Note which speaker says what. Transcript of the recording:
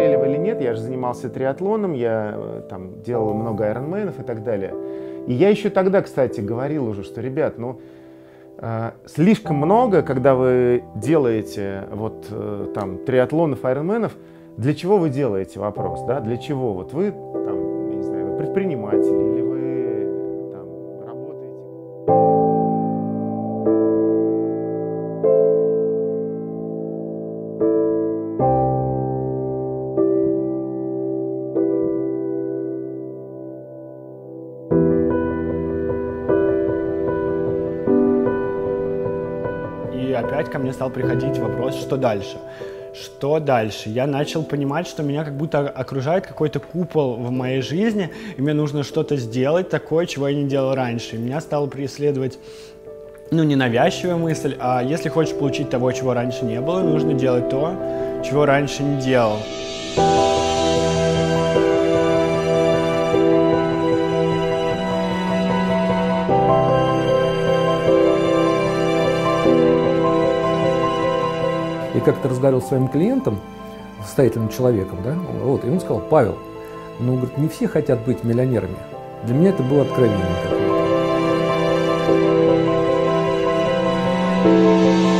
Speaker 1: или нет, я же занимался триатлоном, я э, там делал много айронменов и так далее. И я еще тогда, кстати, говорил уже, что, ребят, ну, э, слишком много, когда вы делаете вот э, там триатлонов, айронменов, для чего вы делаете вопрос, да, для чего? Вот вы там, я не знаю, вы предприниматель или
Speaker 2: опять ко мне стал приходить вопрос, что дальше? Что дальше? Я начал понимать, что меня как будто окружает какой-то купол в моей жизни, и мне нужно что-то сделать такое, чего я не делал раньше. И меня стало преследовать ну, не навязчивая мысль, а если хочешь получить того, чего раньше не было, нужно делать то, чего раньше не делал.
Speaker 3: И как-то разговаривал с своим клиентом, состоятельным человеком, да, вот, и он сказал, Павел, ну, говорит, не все хотят быть миллионерами. Для меня это было откровение. Thank you